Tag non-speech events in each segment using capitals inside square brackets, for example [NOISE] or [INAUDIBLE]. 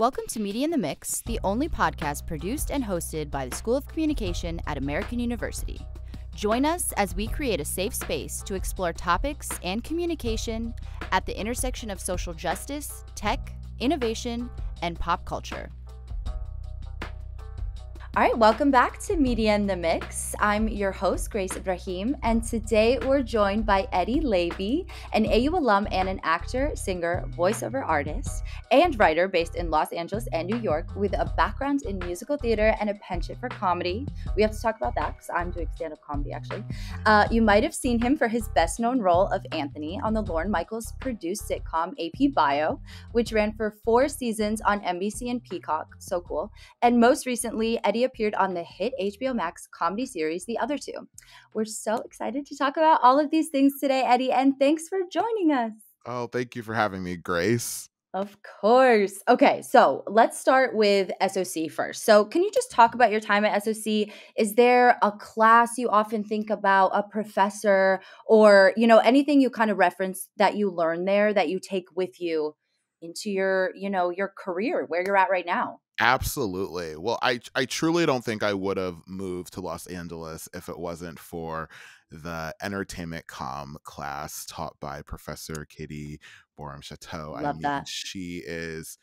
Welcome to Media in the Mix, the only podcast produced and hosted by the School of Communication at American University. Join us as we create a safe space to explore topics and communication at the intersection of social justice, tech, innovation, and pop culture. All right, welcome back to Media in the Mix. I'm your host, Grace Ibrahim, and today we're joined by Eddie Leavy, an AU alum and an actor, singer, voiceover artist, and writer based in Los Angeles and New York with a background in musical theater and a penchant for comedy. We have to talk about that because I'm doing stand up comedy actually. Uh, you might have seen him for his best known role of Anthony on the Lorne Michaels produced sitcom AP Bio, which ran for four seasons on NBC and Peacock. So cool. And most recently, Eddie appeared on the hit HBO Max comedy series The Other Two. We're so excited to talk about all of these things today, Eddie, and thanks for joining us. Oh, thank you for having me, Grace. Of course. Okay, so let's start with SOC first. So, can you just talk about your time at SOC? Is there a class you often think about, a professor, or you know anything you kind of reference that you learn there that you take with you into your, you know, your career where you're at right now? Absolutely. Well, I I truly don't think I would have moved to Los Angeles if it wasn't for the entertainment com class taught by Professor Caty Borum Chattoo. Love I mean, that. she is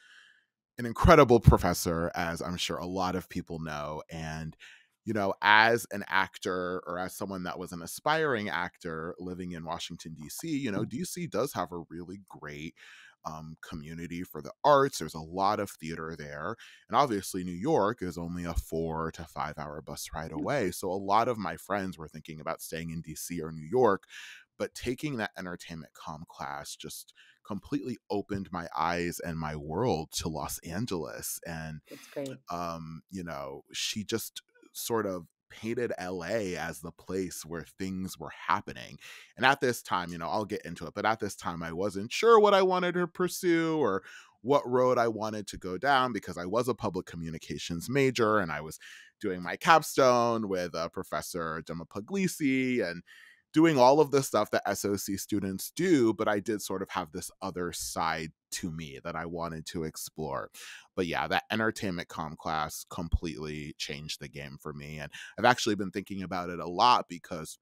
an incredible professor, as I'm sure a lot of people know. And, you know, as an actor or as someone that was an aspiring actor living in Washington, D.C., you know, mm. DC does have a really great um, community for the arts. There's a lot of theater there. And obviously, New York is only a four to five hour bus ride mm. away. So a lot of my friends were thinking about staying in DC or New York. But taking that entertainment com class just completely opened my eyes and my world to Los Angeles. And, it's great. um, you know, she just sort of painted LA as the place where things were happening. And at this time, you know, I'll get into it, but at this time, I wasn't sure what I wanted to pursue or what road I wanted to go down because I was a public communications major and I was doing my capstone with uh, Professor Gemma Puglisi and doing all of the stuff that SOC students do, but I did sort of have this other side to me that I wanted to explore. But yeah, that entertainment com class completely changed the game for me. And I've actually been thinking about it a lot because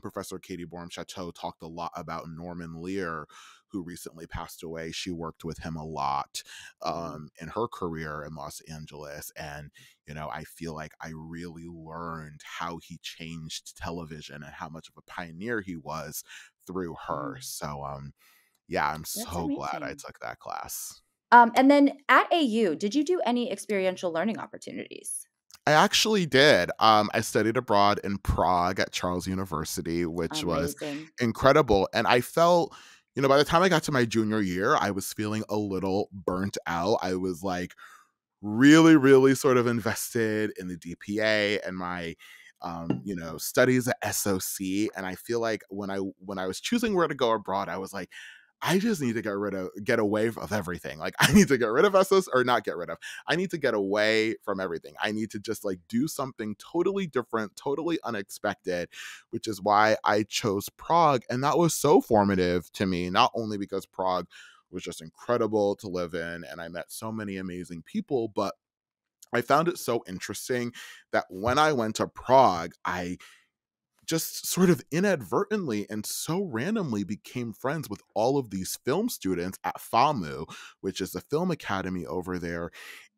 Professor Caty Borum Chattoo talked a lot about Norman Lear, who recently passed away. She worked with him a lot mm-hmm. um, in her career in Los Angeles. And, you know, I feel like I really learned how he changed television and how much of a pioneer he was through her. Mm. So, um, yeah, I'm That's so amazing. glad I took that class. Um, and then at AU, did you do any experiential learning opportunities? I actually did. Um, I studied abroad in Prague at Charles University, which Amazing. was incredible. And I felt, you know, by the time I got to my junior year, I was feeling a little burnt out. I was like really, really sort of invested in the DPA and my um, you know, studies at SOC. And I feel like when I when I was choosing where to go abroad, I was like, I just need to get rid of get away of everything. Like [LAUGHS] I need to get rid of Essos or not get rid of. I need to get away from everything. I need to just like do something totally different, totally unexpected, which is why I chose Prague. And that was so formative to me, not only because Prague was just incredible to live in and I met so many amazing people, but I found it so interesting that when I went to Prague, I just sort of inadvertently and so randomly became friends with all of these film students at FAMU, which is the film academy over there.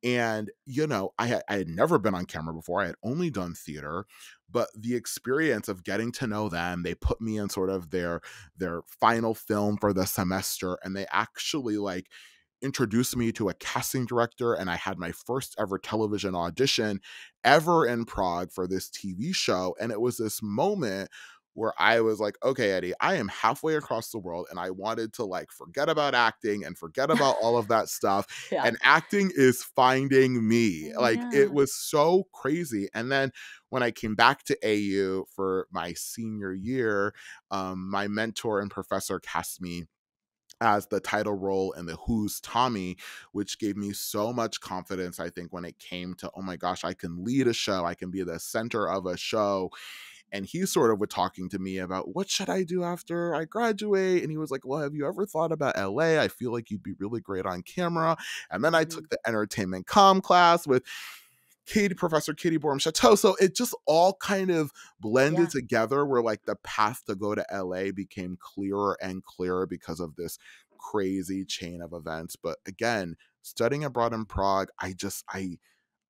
And, you know, I had, I had never been on camera before. I had only done theater, but the experience of getting to know them, they put me in sort of their their final film for the semester and they actually like introduced me to a casting director and I had my first ever television audition ever in Prague for this TV show and it was this moment where I was like, okay, Eddie, I am halfway across the world and I wanted to like forget about acting and forget about all of that stuff. [LAUGHS] Yeah. And acting is finding me. Like yeah. it was so crazy. And then when I came back to AU for my senior year, um, my mentor and professor cast me as the title role in the Who's Tommy, which gave me so much confidence, I think, when it came to, oh my gosh, I can lead a show, I can be the center of a show. and he sort of was talking to me about what should I do after I graduate and he was like well have you ever thought about LA I feel like you'd be really great on camera and then I mm-hmm. took the entertainment com class with Caty, Professor Caty Borum Chattoo. So it just all kind of blended yeah. together where like the path to go to LA became clearer and clearer because of this crazy chain of events. But again, studying abroad in Prague, I just I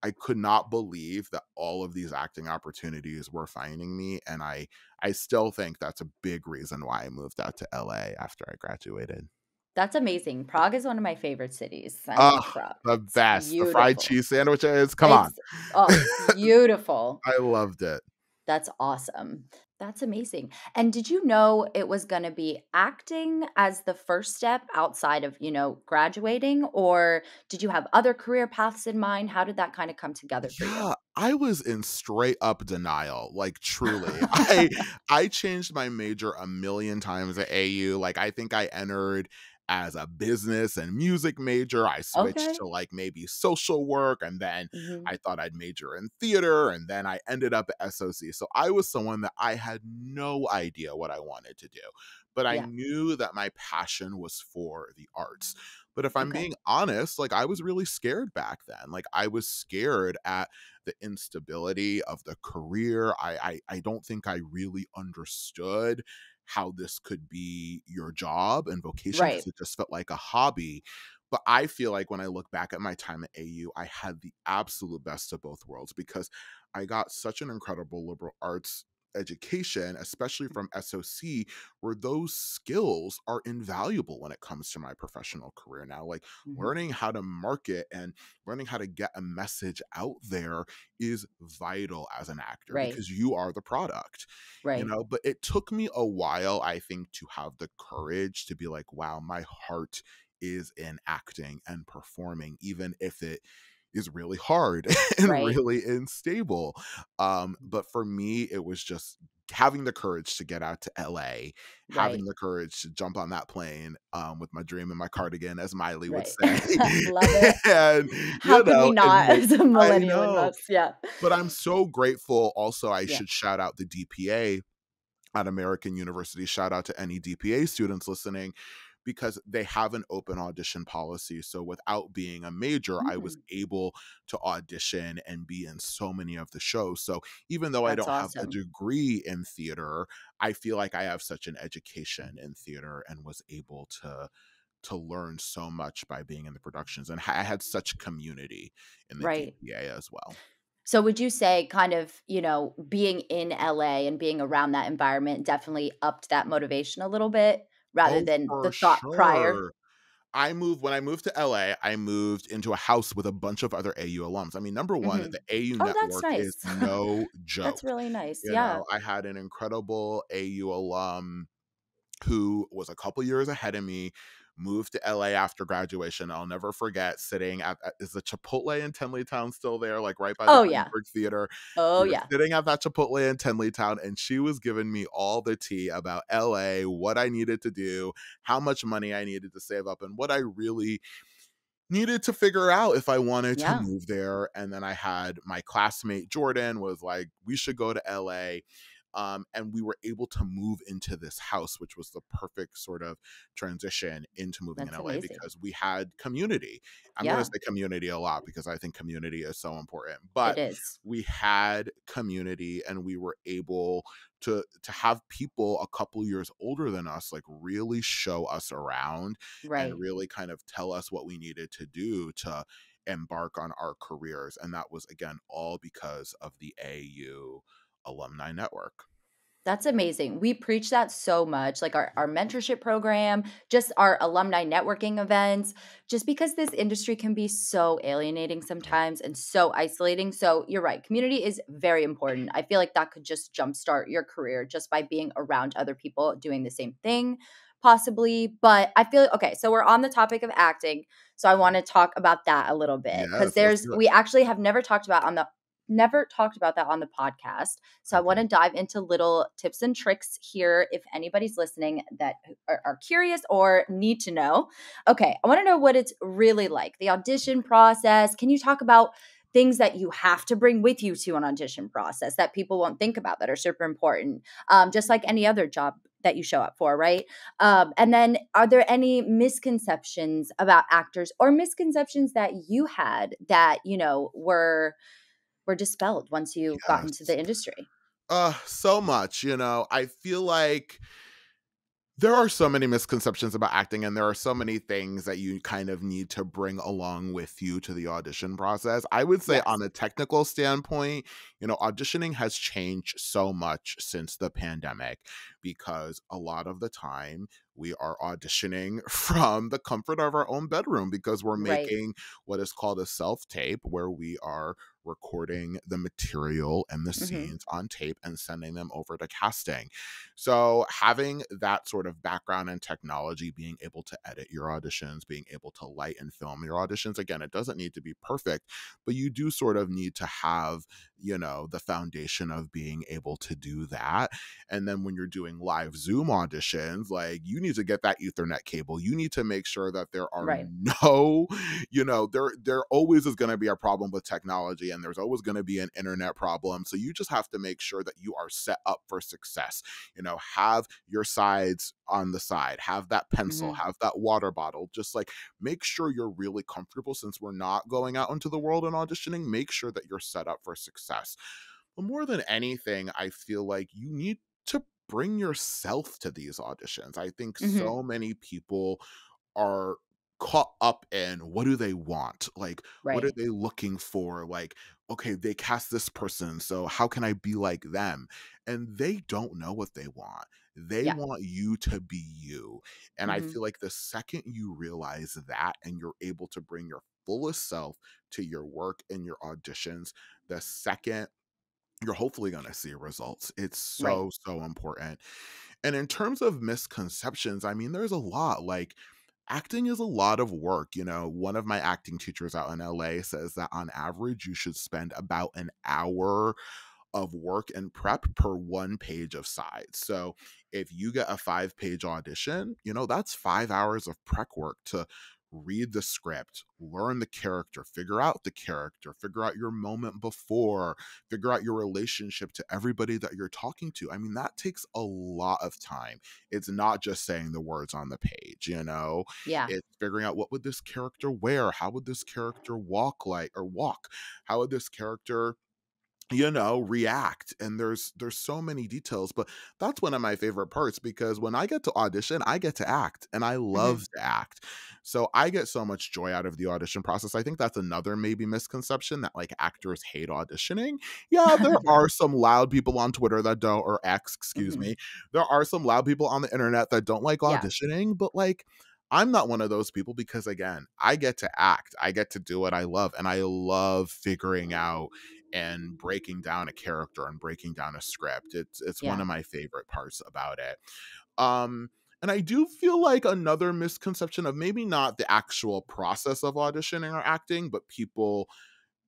I could not believe that all of these acting opportunities were finding me and I I still think that's a big reason why I moved out to LA after I graduated. That's amazing. Prague is one of my favorite cities. I oh, the best. The fried cheese sandwiches. Come it's, on. Oh, [LAUGHS] beautiful. I loved it. That's awesome. That's amazing. And did you know it was going to be acting as the first step outside of, you know, graduating or did you have other career paths in mind? How did that kind of come together for yeah, you? I was in straight up denial, like truly. [LAUGHS] I I changed my major a million times at AU. Like I think I entered as a business and music major. I switched okay. to like maybe social work and then mm-hmm. I thought I'd major in theater and then I ended up at SOC. So I was someone that I had no idea what I wanted to do, but yeah. I knew that my passion was for the arts. But if I'm okay. being honest, like I was really scared back then. Like I was scared at the instability of the career. I I, I don't think I really understood how this could be your job and vocation right. it just felt like a hobby. But I feel like when I look back at my time at AU, I had the absolute best of both worlds because I got such an incredible liberal arts education, especially from SOC, where those skills are invaluable when it comes to my professional career now. Like mm-hmm. learning how to market and learning how to get a message out there is vital as an actor right. because you are the product. Right. You know, but it took me a while, I think, to have the courage to be like, wow, my heart is in acting and performing, even if it is really hard [LAUGHS] and right. really unstable. Um, but for me, it was just having the courage to get out to LA, right. having the courage to jump on that plane um, with my dream and my cardigan, as Miley right. would say. [LAUGHS] Love it. [LAUGHS] and, How could we not as a millennial Yeah. But I'm so grateful. Also, I yeah. should shout out the DPA at American University. Shout out to any DPA students listening because they have an open audition policy. So without being a major, mm-hmm. I was mm. able to audition and be in so many of the shows. So even though That's I don't awesome. have a degree in theater, I feel like I have such an education in theater and was able to to learn so much by being in the productions and I had such community in the right. DPA as well. So would you say kind of, you know, being in LA and being around that environment definitely upped that motivation a little bit? Rather oh, than the thought sure. prior. I moved when I moved to LA. I moved into a house with a bunch of other AU alums. I mean, number one, mm-hmm. the AU oh, network nice. is [LAUGHS] no joke. that's really nice. You yeah, know, I had an incredible AU alum who was a couple years ahead of me moved to LA after graduation. I'll never forget sitting at, at is the Chipotle in Tenleytown still there, like right by the oh, yeah. Theater. Oh we yeah, sitting at that Chipotle in Tenleytown, and she was giving me all the tea about LA, what I needed to do, how much money I needed to save up, and what I really needed to figure out if I wanted yeah. to move there. And then I had my classmate Jordan was like, "We should go to LA." Um, and we were able to move into this house, which was the perfect sort of transition into moving That's in LA amazing. because we had community. I'm yeah. going to say community a lot because I think community is so important. But we had community, and we were able to to have people a couple years older than us like really show us around right. and really kind of tell us what we needed to do to embark on our careers and that was again all because of the AU alumni network. That's amazing. We preach that so much, like our, our mentorship program, just our alumni networking events, just because this industry can be so alienating sometimes and so isolating. So you're right. Community is very important. I feel like that could just jumpstart your career just by being around other people doing the same thing, possibly. But I feel okay. So we're on the topic of acting. So I want to talk about that a little bit because yes, there's, we actually have never talked about on the never talked about that on the podcast. So I want to dive into little tips and tricks here if anybody's listening that are, are curious or need to know. Okay, I want to know what it's really like, the audition process. Can you talk about things that you have to bring with you to an audition process that people won't think about that are super important um, just like any other job that you show up for right um, and then are there any misconceptions about actors or misconceptions that you had that you know were were dispelled once you yes. got into the industry uh so much you know i feel like there are so many misconceptions about acting and there are so many things that you kind of need to bring along with you to the audition process i would say yes. on a technical standpoint you know auditioning has changed so much since the pandemic because a lot of the time we are auditioning [LAUGHS] from the comfort of our own bedroom because we're making right. what is called a self tape where we are recording the material and the mm-hmm. scenes on tape and sending them over to casting. So, having that sort of background and technology, being able to edit your auditions, being able to light and film your auditions, again, it doesn't need to be perfect, but you do sort of need to have, you know, the foundation of being able to do that. And then when you're doing live Zoom auditions, like you need to get that Ethernet cable. You need to make sure that there are right. no, [LAUGHS] you know, there there always is going to be a problem with technology and there's always going to be an internet problem. So you just have to make sure that you are set up for success. You know, have your sides on the side, have that pencil, mm-hmm. have that water bottle. Just like make sure you're really comfortable since we're not going out into the world and auditioning. Make sure that you're set up for success. But more than anything, I feel like you need to bring yourself to these auditions. I think mm-hmm. so many people are caught up in what do they want? Like, right. what are they looking for? Like, okay, they cast this person, so how can I be like them? And they don't know what they want. They yeah. want you to be you. And mm-hmm. I feel like the second you realize that and you're able to bring your fullest self to your work and your auditions, the second you're hopefully going to see results. It's so, right. so important. And in terms of misconceptions, I mean, there's a lot. Like, acting is a lot of work. You know, one of my acting teachers out in LA says that on average, you should spend about an hour of work and prep per one page of sides. So if you get a five page audition, you know, that's five hours of prep work to read the script, learn the character, figure out the character, figure out your moment before, figure out your relationship to everybody that you're talking to. I mean, that takes a lot of time. It's not just saying the words on the page, you know? Yeah. It's figuring out what would this character wear? How would this character walk like or walk? How would this character you know react and there's there's so many details but that's one of my favorite parts because when i get to audition i get to act and i mm-hmm. love mm-hmm. to act so i get so much joy out of the audition process i think that's another maybe misconception that like actors hate auditioning yeah there [LAUGHS] are some loud people on twitter that don't or x excuse mm-hmm. me there are some loud people on the internet that don't like auditioning yeah. but like I'm not one of those people because again, I get to act. I get to do what I love and I love figuring out and breaking down a character and breaking down a script. It's it's yeah. one of my favorite parts about it. Um and I do feel like another misconception of maybe not the actual process of auditioning or acting, but people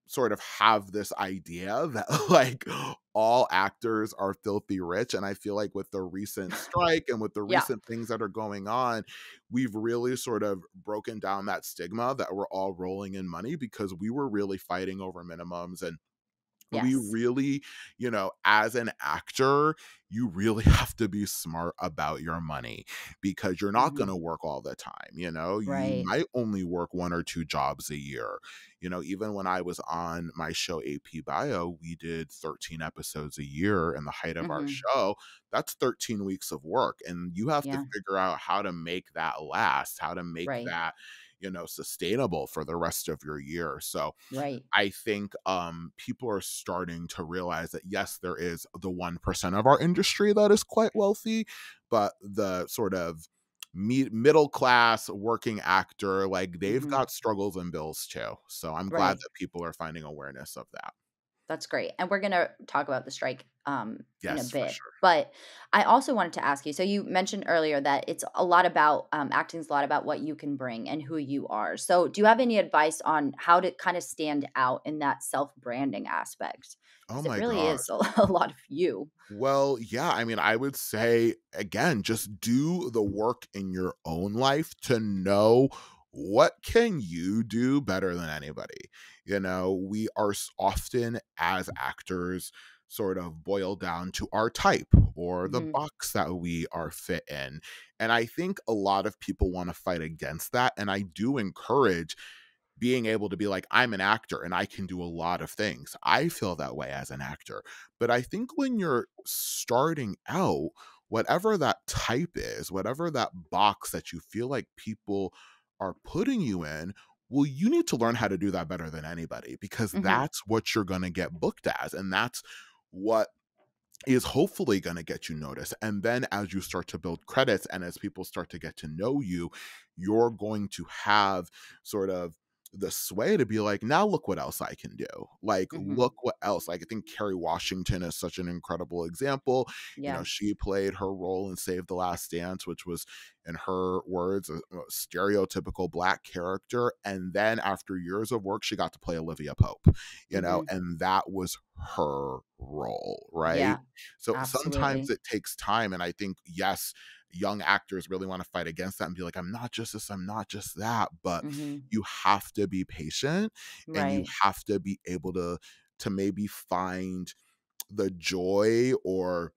sort of have this idea that [LAUGHS] like all actors are filthy rich and i feel like with the recent [LAUGHS] strike and with the yeah. recent things that are going on we've really sort of broken down that stigma that we're all rolling in money because we were really fighting over minimums and Yes. We really, you know, as an actor, you really [LAUGHS] have to be smart about your money because you're not mm-hmm. going to work all the time. You know, right. you might only work one or two jobs a year. You know, even when I was on my show AP Bio, we did 13 episodes a year in the height of mm-hmm. our show. That's 13 weeks of work. And you have yeah. to figure out how to make that last, how to make right. that you know sustainable for the rest of your year so right i think um people are starting to realize that yes there is the 1% of our industry that is quite wealthy but the sort of me- middle class working actor like they've mm-hmm. got struggles and bills too so i'm glad that people are finding awareness of that that's great. And we're going to talk about the strike um, yes, in a bit. Sure. But I also wanted to ask you so you mentioned earlier that it's a lot about um, acting is a lot about what you can bring and who you are. So do you have any advice on how to kind of stand out in that self branding aspect? Oh my it really God. is a, [LAUGHS] a lot of you. Well, yeah. I mean, I would say, again, just do the work in your own life to know what can you do better than anybody? You know, we are often as actors sort of boil down to our type or the mm-hmm. box that we are fit in. And I think a lot of people want to fight against that. And I do encourage being able to be like, I'm an actor and I can do a lot of things. I feel that way as an actor. But I think when you're starting out, whatever that type is, whatever that box that you feel like people are putting you in, well, you need to learn how to do that better than anybody because mm-hmm. that's what you're going to get booked as. And that's what is hopefully going to get you noticed. And then as you start to build credits and as people start to get to know you, you're going to have sort of the sway to be like, now look what else I can do. Like, mm-hmm. look what else. Like, I think Kerry Washington is such an incredible example. Yeah. You know, she played her role in Save the Last Dance, which was, in her words, a, a stereotypical black character. And then after years of work, she got to play Olivia Pope, you mm-hmm. know, and that was her role, right? Yeah, so absolutely. sometimes it takes time. And I think, yes, young actors really want to fight against that and be like, I'm not just this, I'm not just that. But mm-hmm. you have to be patient right. and you have to be able to to maybe find the joy or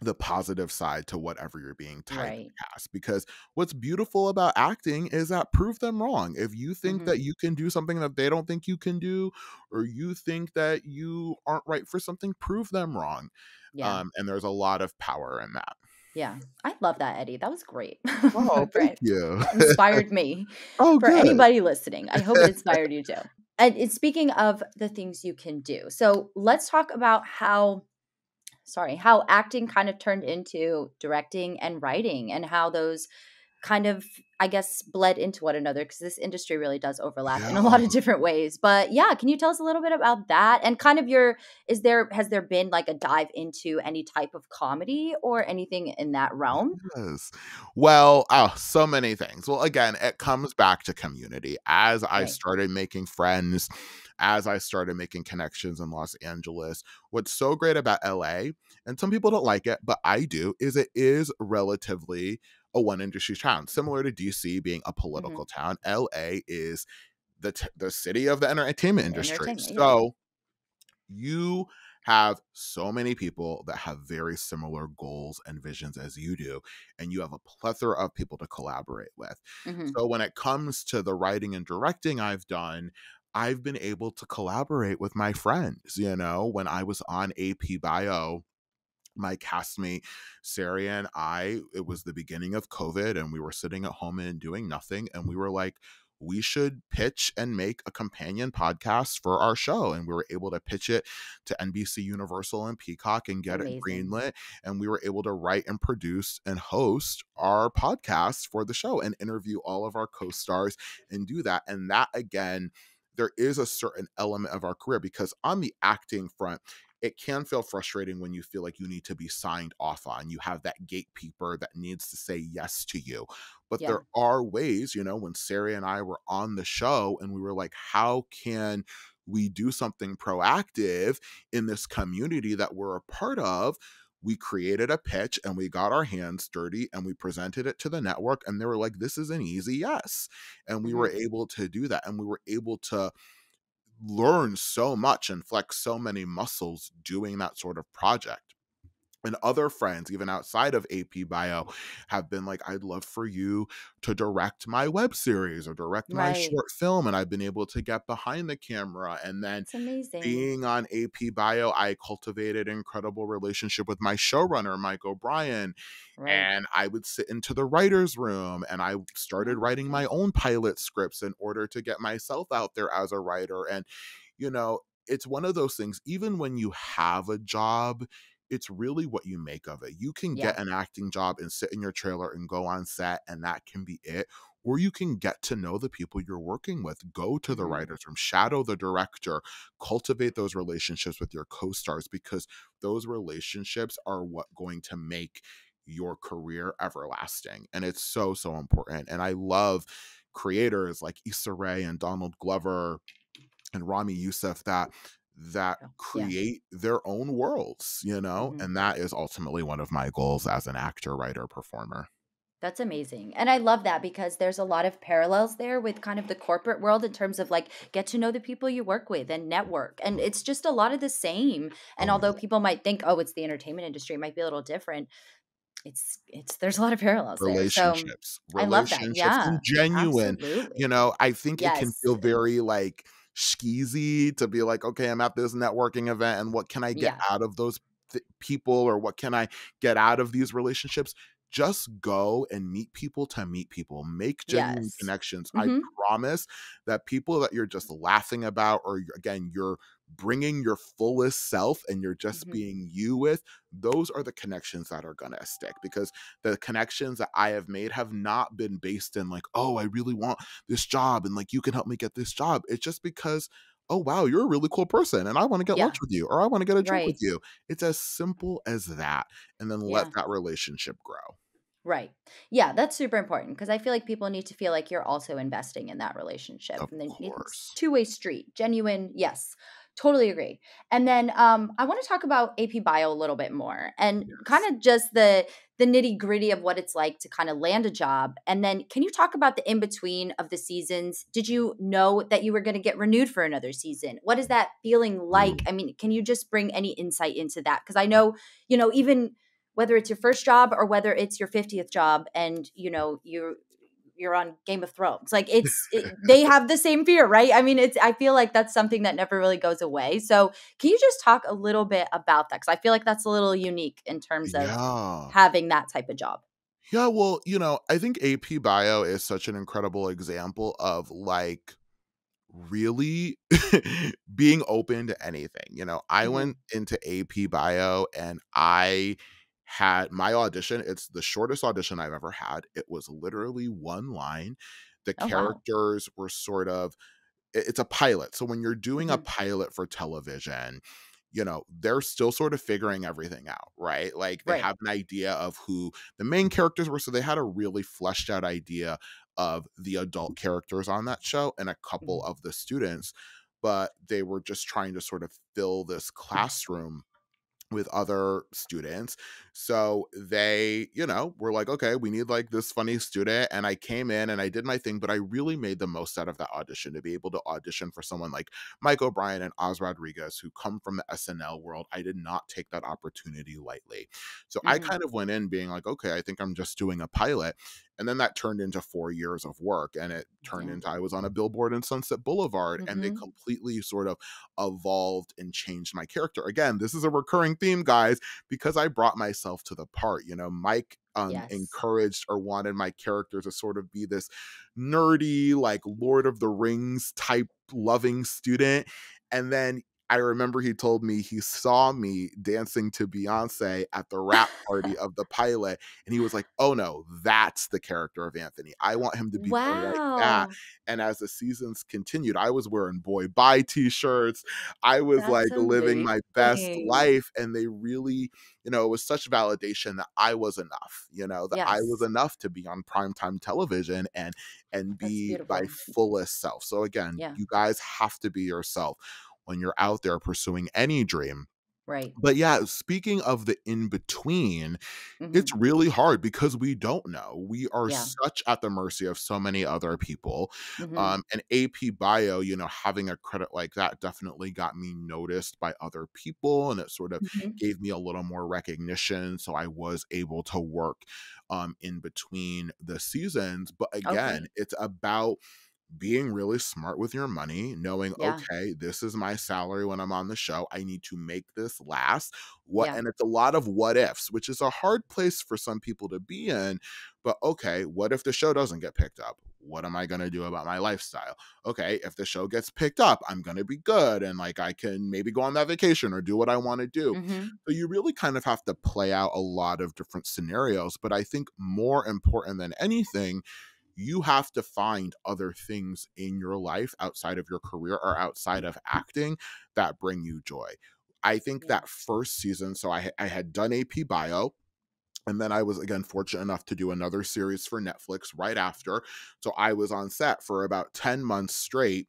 the positive side to whatever you're being typed right. because what's beautiful about acting is that prove them wrong if you think mm-hmm. that you can do something that they don't think you can do or you think that you aren't right for something prove them wrong yeah. um, and there's a lot of power in that yeah, I love that, Eddie. That was great. Oh, [LAUGHS] thank you. inspired me. [LAUGHS] oh, for good. anybody listening, I hope it [LAUGHS] inspired you too. And it's speaking of the things you can do. So let's talk about how, sorry, how acting kind of turned into directing and writing, and how those kind of i guess bled into one another because this industry really does overlap yeah. in a lot of different ways but yeah can you tell us a little bit about that and kind of your is there has there been like a dive into any type of comedy or anything in that realm yes. well oh so many things well again it comes back to community as i started making friends as I started making connections in Los Angeles. What's so great about LA, and some people don't like it, but I do, is it is relatively a one industry town, similar to DC being a mm-hmm. political mm-hmm. town. LA is the t- the city of the entertainment industry. Entertainment, so yeah. you have so many people that have very similar goals and visions as you do, and you have a plethora of people to collaborate with. Mm-hmm. So when it comes to the writing and directing I've done, I've been able to collaborate with my friends. You know, when I was on AP Bio, my castmate Sarah and I, it was the beginning of COVID, and we were sitting at home and doing nothing, and we were like, we should pitch and make a companion podcast for our show. And we were able to pitch it to NBC Universal and Peacock and get Amazing. it greenlit. And we were able to write and produce and host our podcast for the show and interview all of our co stars and do that. And that, again, there is a certain element of our career because on the acting front, it can feel frustrating when you feel like you need to be signed off on. You have that gatekeeper that needs to say yes to you. But yeah. there are ways, you know, when Sarah and I were on the show and we were like, how can we do something proactive in this community that we're a part of? we created a pitch and we got our hands dirty and we presented it to the network and they were like this is an easy yes and we mm-hmm. were able to do that and we were able to learn so much and flex so many muscles doing that sort of project and other friends even outside of ap bio mm. have been like i'd love for you to direct my web series or direct right. my short film and i've been able to get behind the camera and then being on ap bio i cultivated an incredible relationship with my showrunner mike o'brien right. and i would sit into the writers room and i started writing my own pilot scripts in order to get myself out there as a writer and you know it's one of those things even when you have a job it's really what you make of it. You can yeah. get an acting job and sit in your trailer and go on set, and that can be it. Or you can get to know the people you're working with, go to the mm-hmm. writer's room, shadow the director, cultivate those relationships with your co stars because those relationships are what going to make your career everlasting. And it's so, so important. And I love creators like Issa Rae and Donald Glover and Ramy Youssef that that create yeah. their own worlds, you know? Mm-hmm. And that is ultimately one of my goals as an actor, writer, performer. That's amazing. And I love that because there's a lot of parallels there with kind of the corporate world in terms of like get to know the people you work with and network. And it's just a lot of the same. And although people might think, oh, it's the entertainment industry, it might be a little different. It's it's there's a lot of parallels there. So Relationships, I love that. relationships and Yeah. genuine. You know, I think it can feel very like skeezy to be like, okay, I'm at this networking event and what can I get Yeah. out of those th- people or what can I get out of these relationships? Just go and meet people to meet people, make genuine Yes. connections. I hmm promise that people that you're just laughing about, or again, you're bringing your fullest self and you're just hmm being you with, those are the connections that are going to stick because the connections that I have made have not been based in like, oh, I really want this job and like you can help me get this job. It's just because, oh, wow, you're a really cool person and I want to get Yeah. lunch with you or I want to get a drink with you. It's as simple as that. And then Yeah. let that relationship grow. Right. Yeah, that's super important because I feel like people need to feel like you're also investing in that relationship. Of And then it's two-way street. Genuine, yes. Totally agree. And then um I want to talk about AP Bio a little bit more and kind of just the the nitty-gritty of what it's like to kind of land a job. And then can you talk about the in-between of the seasons? Did you know that you were going to get renewed for another season? What is that feeling like? Ooh. I mean, can you just bring any insight into that? Because I know, you know, even whether it's your first job or whether it's your 50th job and you know you're you're on game of thrones like it's it, [LAUGHS] they have the same fear right? I mean it's i feel like that's something that never really goes away. So can you just talk a little bit about that? Because i feel like that's a little unique in terms of Yeah. having that type of job. Yeah, well, you know, I think AP Bio is such an incredible example of like really [LAUGHS] being open to anything. You know, I hmm went into AP Bio and I had my audition. It's the shortest audition I've ever had. It was literally one line. The oh wow characters were sort of it's a pilot. So when you're doing a hmm pilot for television, you know, they're still sort of figuring everything out, right? Like they right have an idea of who the main characters were. So they had a really fleshed out idea of the adult characters on that show and a couple hmm of the students, but they were just trying to sort of fill this classroom with other students. So they, you know, were like, okay, we need like this funny student. And I came in and I did my thing, but I really made the most out of that audition to be able to audition for someone like Mike O'Brien and Oz Rodriguez, who come from the SNL world. I did not take that opportunity lightly. So I hmm kind of went in being like, okay, I think I'm just doing a pilot. And then that turned into four years of work. And it turned yeah into I was on a billboard in Sunset Boulevard. And they hmm completely sort of evolved and changed my character. Again, this is a recurring theme, guys, because I brought myself to the part. You know, Mike um yes encouraged or wanted my character to sort of be this nerdy, like Lord of the Rings type loving student. And then I remember he told me he saw me dancing to Beyonce at the [LAUGHS] wrap party of the pilot. And he was like, oh no, that's the character of Anthony. I want him to be more like that. And as the seasons continued, I was wearing boy bye t-shirts. I was that's like living my best life. And they really, you know, it was such validation that I was enough, you know, that I was enough to be on primetime television and and be my fullest self. So again, yeah you guys have to be yourself when you're out there pursuing any dream. right But yeah, speaking of the in between, hmm it's really hard because we don't know. We are yeah such at the mercy of so many other people. hmm Um, and AP Bio, you know, having a credit like that definitely got me noticed by other people and it sort of hmm gave me a little more recognition. So I was able to work um, in between the seasons. But again, okay it's about being really smart with your money, knowing, yeah okay, this is my salary when I'm on the show. I need to make this last. What yeah and it's a lot of what ifs, which is a hard place for some people to be in. But okay, what if the show doesn't get picked up? What am I going to do about my lifestyle? Okay, if the show gets picked up, I'm going to be good and like I can maybe go on that vacation or do what I want to do. hmm So you really kind of have to play out a lot of different scenarios. But I think more important than anything, you have to find other things in your life outside of your career or outside of mm-hmm. acting that bring you joy. I think that first season, so I, I had done AP Bio, and then I was again fortunate enough to do another series for Netflix right after. So I was on set for about 10 months straight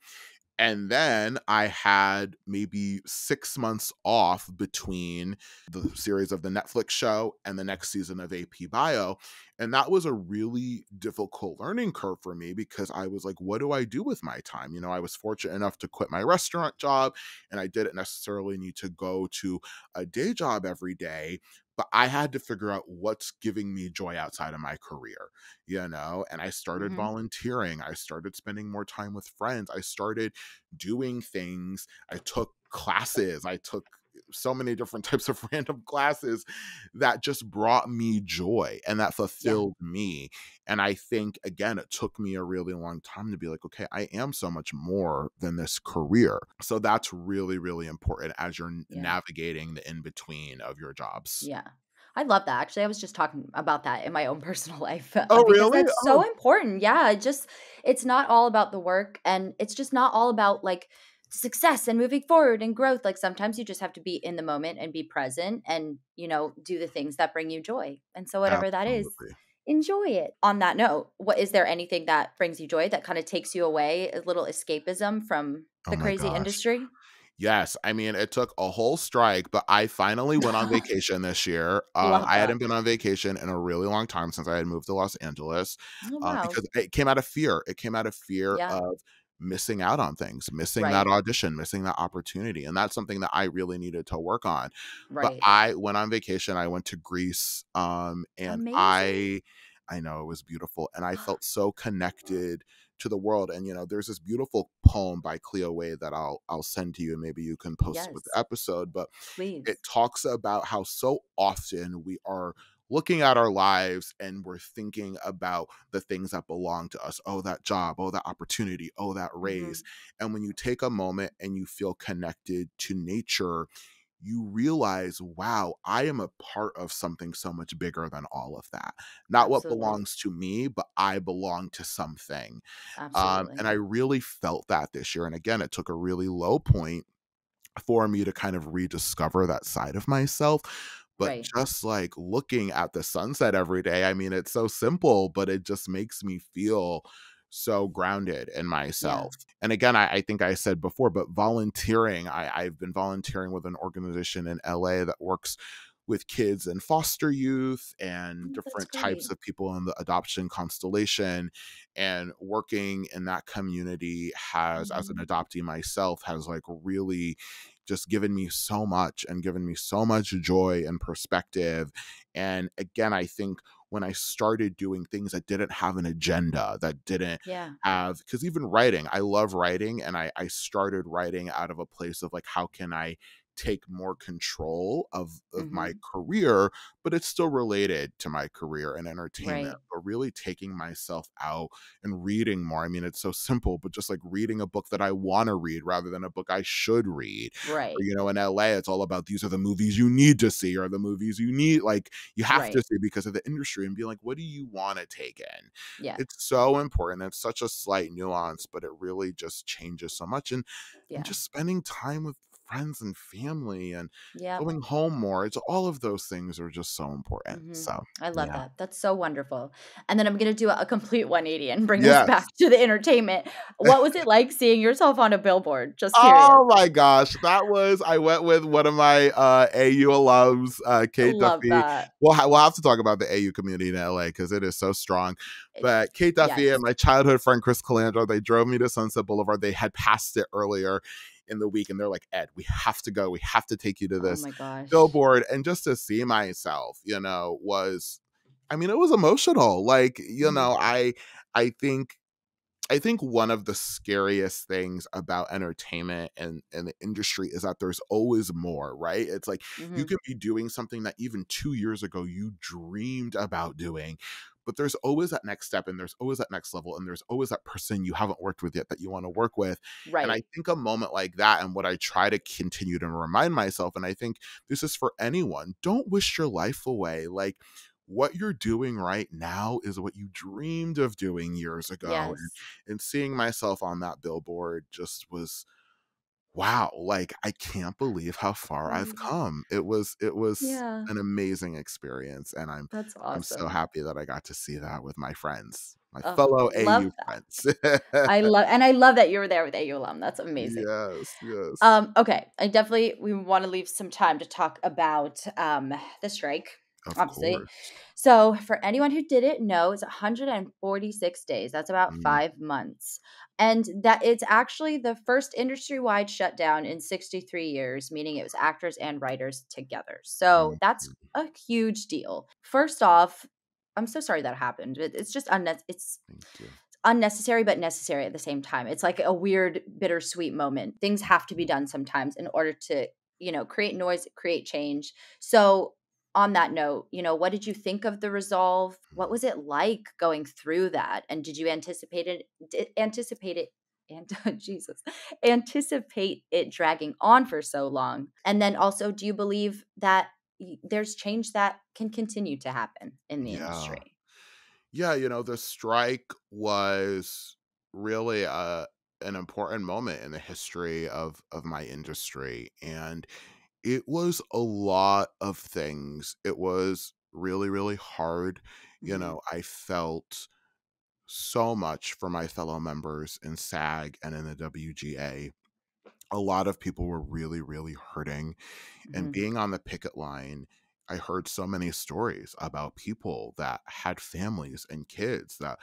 And then I had maybe six months off between the series of the Netflix show and the next season of AP Bio. And that was a really difficult learning curve for me because I was like, what do I do with my time? You know, I was fortunate enough to quit my restaurant job and I didn't necessarily need to go to a day job every day but I had to figure out what's giving me joy outside of my career, you know? And I started mm-hmm. volunteering. I started spending more time with friends. I started doing things. I took classes. I took so many different [LAUGHS] types of [LAUGHS] random classes that just brought me joy and that fulfilled yeah. me. And I think, again, it took me a really long time to be like, okay, I am so much more than this career. So that's really, really important as you're yeah. navigating the in between of your jobs. Yeah. I love that. Actually, I was just talking about that in my own [LAUGHS] personal life. Uh, oh, really? That's oh. so important. Yeah. It just, it's not all about the work and it's just not all about like, success and moving forward and growth like sometimes you just have to be in the moment and be present and you know do the things that bring you joy and so whatever Absolutely. that is enjoy it on that note what is there anything that brings you joy that kind of takes you away a little escapism from the oh crazy gosh. industry Yes, I mean it took a whole strike, but I finally went on [LAUGHS] vacation this year. Um, I hadn't been on vacation in a really long time since I had moved to Los Angeles oh, uh, wow. uh, because it came out of fear. It came out of fear yeah. of missing out on things, missing right. that audition, missing that opportunity. And that's something that I really needed to work on. Right. But I went on vacation, I went to Greece, um, and Amazing. I I know it was beautiful. And I felt [GASPS] so connected to the world. And you know, there's this beautiful poem by Cleo Wade that I'll I'll send to you and maybe you can post yes. with the episode. But Please. it talks about how so often we are looking at our lives and we're thinking about the things that belong to us. Oh, that job, oh, that opportunity, oh, that raise. Mm-hmm. And when you take a moment and you feel connected to nature, you realize, wow, I am a part of something so much bigger than all of that. Not Absolutely. what belongs to me, but I belong to something. Um, and I really felt that this year. And again, it took a really low point for me to kind of rediscover that side of myself but right. just like looking at the sunset every day i mean it's so simple but it just makes me feel so grounded in myself yeah. and again I, I, think i said before but volunteering I, i've been volunteering with an organization in la that works with kids and foster youth and oh, different types of people in the adoption constellation and working in that community has mm-hmm. as an mm-hmm. adoptee myself has like really just given me so much and given me so much joy and perspective. And again, I think when I started doing things that didn't have an agenda, that didn't yeah. have, because even writing, I love writing. And I, I started writing out of a place of like, how can I take more control of, of mm-hmm. my career, but it's still related to my career and entertainment. Right. But really taking myself out and reading more. I mean, it's so simple, but just like reading a book that I want to read rather than a book I should read. Right. Or, you know, in LA, it's all about these are the movies you need to see or the movies you need, like you have right. to see because of the industry and be like, what do you want to take in? Yeah. It's so important. It's such a slight nuance, but it really just changes so much. And, yeah. and just spending time with friends and family and yeah. going home more. It's all of those things are just so important. Mm-hmm. So I love yeah. that. That's so wonderful. And then I'm going to do a complete 180 and bring yes. us back to the entertainment. What was it like seeing yourself on a billboard? Just curious. Oh my gosh. That was, I went with one of my uh, AU alums, uh, Kate love Duffy. That. We'll, ha- we'll have to talk about the AU community in LA because it is so strong. But Kate Duffy yes. and my childhood friend Chris Calandro, they drove me to Sunset Boulevard. They had passed it earlier in the week and they're like ed we have to go we have to take you to oh this oh billboard and just to see myself you know was i mean it was emotional like you mm-hmm. know i i think I think one of the scariest things about entertainment and, and the industry is that there's always more, right? It's like mm-hmm. you could be doing something that even two years ago you dreamed about doing, but there's always that next step and there's always that next level and there's always that person you haven't worked with yet that you want to work with right and i think a moment like that and what i try to continue to remind myself and i think this is for anyone don't wish your life away like what you're doing right now is what you dreamed of doing years ago yes. and, and seeing myself on that billboard just was wow like i can't believe how far i've mm-hmm. come it was it was yeah. an amazing experience and i'm awesome i'm so happy that i got to see that with my friends my oh, fellow AU friends. [LAUGHS] I love and I love that you were there with AU alum. That's amazing. Yes, yes. Um, okay. I definitely we want to leave some time to talk about um the strike. Of obviously. Course. So for anyone who didn't know, it's 146 days. That's about mm. five months. And that it's actually the first industry-wide shutdown in 63 years, meaning it was actors and writers together. So mm. that's a huge deal. First off, I'm so sorry that happened. It's just. It's, it's unnecessary but necessary at the same time. It's like a weird bittersweet moment. Things have to be done sometimes in order to, you know, create noise, create change. So on that note, you know, what did you think of the resolve? What was it like going through that? And did you anticipate it anticipate it and [LAUGHS] Jesus, anticipate it dragging on for so long? And then also, do you believe that there's change that can continue to happen in the yeah. industry. Yeah, you know, the strike was really a uh, an important moment in the history of of my industry and it was a lot of things. It was really really hard. You mm-hmm. know, I felt so much for my fellow members in SAG and in the WGA a lot of people were really, really hurting. Mm-hmm. And being on the picket line, I heard so many stories about people that had families and kids that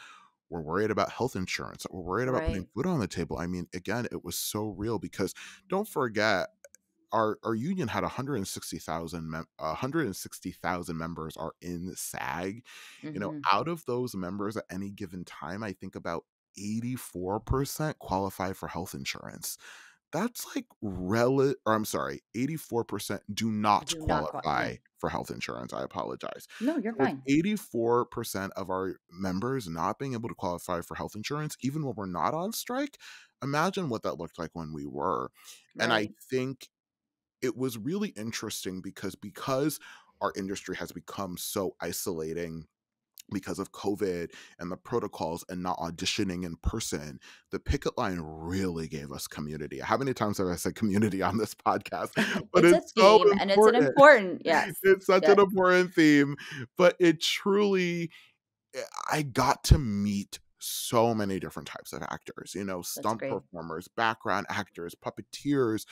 were worried about health insurance, that were worried about right. putting food on the table. I mean, again, it was so real because don't forget, our, our union had 160,000 mem- 160,000 members are in SAG. Mm-hmm. You know, mm-hmm. out of those members at any given time, I think about 84% qualify for health insurance that's like rel or I'm sorry, 84% do not do qualify not for health insurance. I apologize. No, you're fine. 84% of our members not being able to qualify for health insurance, even when we're not on strike, imagine what that looked like when we were. Right. And I think it was really interesting because because our industry has become so isolating because of COVID and the protocols and not auditioning in person, the picket line really gave us community. How many times have I said community on this [LAUGHS] podcast? [LAUGHS] But it's, it's a so theme important. and it's an important, yes. It's such an important theme, but it truly, eh, I got to meet so many different types of actors, you know, stunt performers, background actors, puppeteers,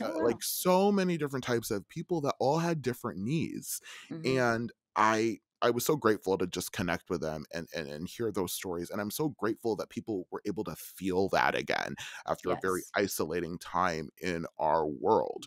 oh, uh, wow. like so many different types of people that all had different needs. Mm-hmm. And I I was so grateful to just connect with them and, and, and hear those stories. And I'm so grateful that people were able to feel that again after yes. a very isolating time in our world.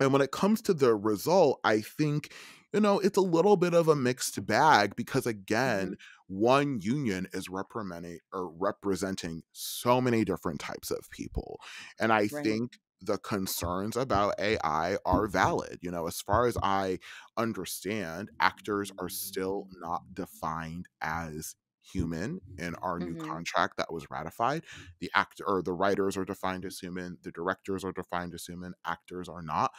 And when it comes to the result, I think, you know, it's a little bit of a mixed bag because again, mm-hmm. one union is representing or representing so many different types of people. And I right. think the concerns about AI are valid. You know, as far as I understand, actors are still not defined as human in our new mm-hmm. contract that was ratified. The actor or the writers are defined as human, the directors are defined as human, actors are not,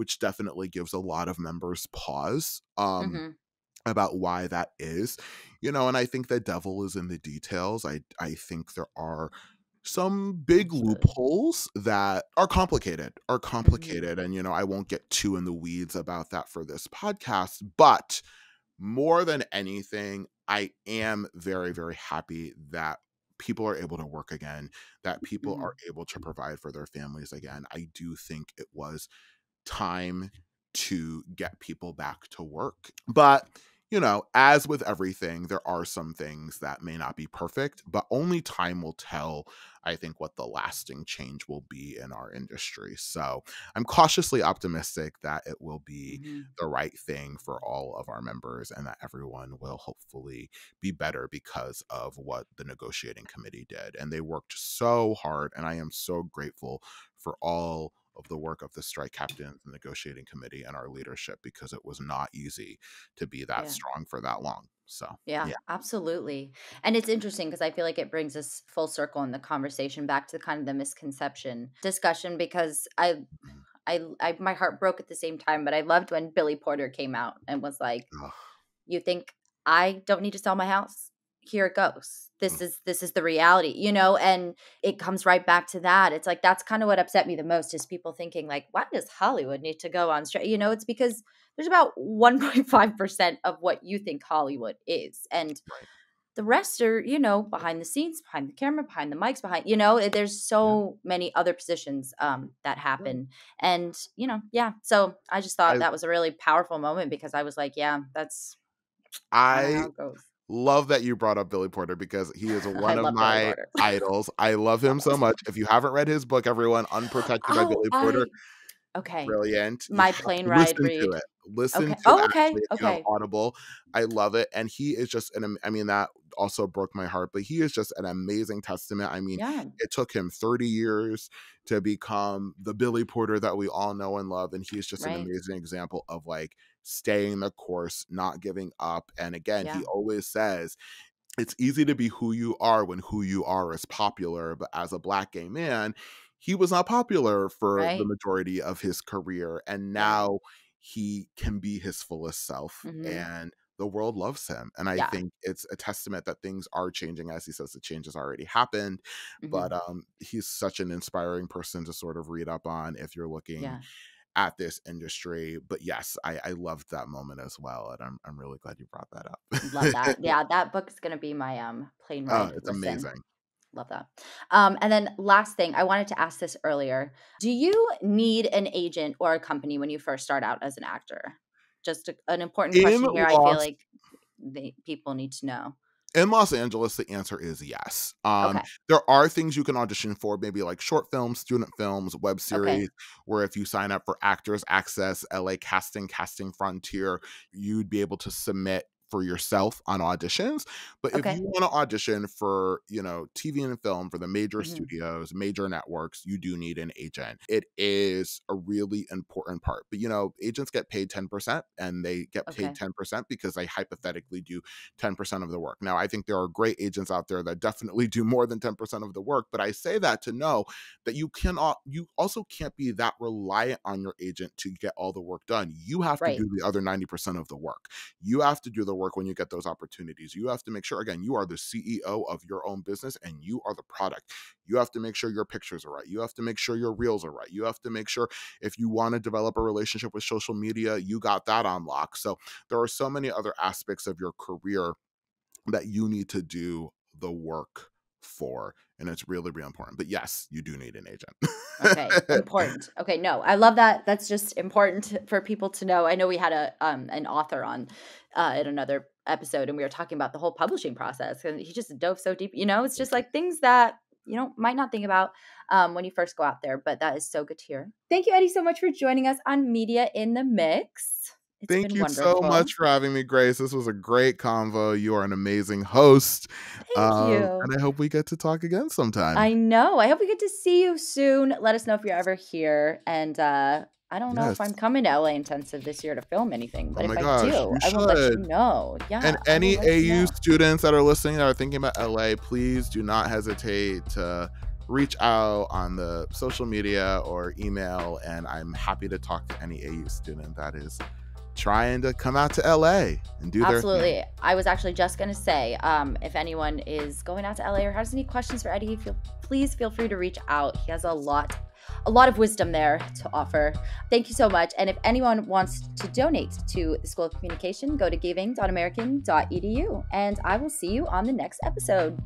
which definitely gives a lot of members pause. Um mm-hmm about why that is you know and i think the devil is in the details i i think there are some big loopholes that are complicated are mm-hmm. complicated mm-hmm. and you know i won't get too in the weeds about that for this podcast but more than anything i am very very happy that people are able to work again that people mm-hmm. are able to provide for their families again i do think it was time to get people back to work but you know, as with everything, there are some things that may not be perfect, but only time will tell, I think, what the lasting change will be in our industry. So I'm cautiously optimistic that it will be mm-hmm. the right thing for all of our members and that everyone will hopefully be better because of what the negotiating committee did. And they worked so hard, and I am so grateful for all of the work of the strike captain, the negotiating committee, and our leadership because it was not easy to be that yeah. strong for that long. So, yeah, yeah. absolutely. And it's interesting because I feel like it brings us full circle in the conversation back to kind of the misconception discussion because I. Mm-hmm. I, I my heart broke at the same time, but I loved when Billy Porter came out and was like, Ugh. "You think I don't need to sell my house? Here it goes this mm. is this is the reality you know and it comes right back to that it's like that's kind of what upset me the most is people thinking like why does hollywood need to go on straight you know it's because there's about 1.5% of what you think hollywood is and right. the rest are, you know, behind the scenes, behind the camera, behind the mics, behind, you know, there's so yeah. many other positions um, that happen. Yeah. And, you know, yeah. So I just thought I, that was a really powerful moment because I was like, yeah, that's I love that you brought up Billy Porter because he is [LAUGHS] one of my idols. I love him so much. [LAUGHS] If you haven't read his book, everyone, Unprotected oh, by Billy Porter. I, okay. Brilliant. My plane ride read. To it. Listen okay. to oh, okay. okay. Audible. I love it. And he is just an I mean that also broke my heart, but he is just an amazing testament. I mean, yeah. it took him 30 years to become the Billy Porter that we all know and love. And he's just right. an amazing example of like staying the course, not giving up. And again, yeah. he always says, it's easy to be who you are when who you are is popular. But as a black gay man, he was not popular for right. the majority of his career. And now he can be his fullest self. Mm-hmm. And the world loves him. And I yeah. think it's a testament that things are changing. As he says, the change has already happened. Mm-hmm. But um, he's such an inspiring person to sort of read up on if you're looking yeah at this industry. But yes, I, I loved that moment as well, and I'm I'm really glad you brought that up. Love that. [LAUGHS] Yeah, that book is gonna be my um plane ride. Oh, it's listen. amazing. Love that. Um, and then last thing, I wanted to ask this earlier. Do you need an agent or a company when you first start out as an actor? Just a, an important question In here. Lost, I feel like the people need to know in Los Angeles, the answer is yes. Um, okay. There are things you can audition for, maybe like short films, student films, web series, okay. where if you sign up for Actors Access, LA Casting, Casting Frontier, you'd be able to submit for yourself on auditions. But okay. if you want to audition for, you know, TV and film for the major mm-hmm. studios, major networks, you do need an agent. It is a really important part. But, you know, agents get paid 10% and they get okay. paid 10% because they hypothetically do 10% of the work. Now, I think there are great agents out there that definitely do more than 10% of the work. But I say that to know that you cannot, you also can't be that reliant on your agent to get all the work done. You have right. to do the other 90% of the work. You have to do the work when you get those opportunities. You have to make sure, again, you are the CEO of your own business and you are the product. You have to make sure your pictures are right. You have to make sure your reels are right. You have to make sure if you want to develop a relationship with social media, you got that on lock. So there are so many other aspects of your career that you need to do the work for and it's really really important. But yes you do need an agent. Okay important. Okay no i love that. That's just important for people to know. I know we had a um an author on uh in another episode and we were talking about the whole publishing process and he just dove so deep you know? It's just like things that you know might not think about um, when you first go out there but that is so good to hear. Thank you eddie so much for joining us on media in the mix it's Thank you wonderful. so much for having me, Grace. This was a great convo. You are an amazing host. Thank um, you. And I hope we get to talk again sometime. I know. I hope we get to see you soon. Let us know if you're ever here. And uh, I don't know yes. if I'm coming to LA Intensive this year to film anything, but oh if gosh, I do, I will let you know. Yeah. And any AU students that are listening that are thinking about LA, please do not hesitate to reach out on the social media or email. And I'm happy to talk to any AU student that is trying to come out to LA and do their Absolutely. I was actually just going to say um, if anyone is going out to LA or has any questions for Eddie, feel, please feel free to reach out. He has a lot a lot of wisdom there to offer. Thank you so much. And if anyone wants to donate to the School of Communication, go to giving.american.edu. And I will see you on the next episode.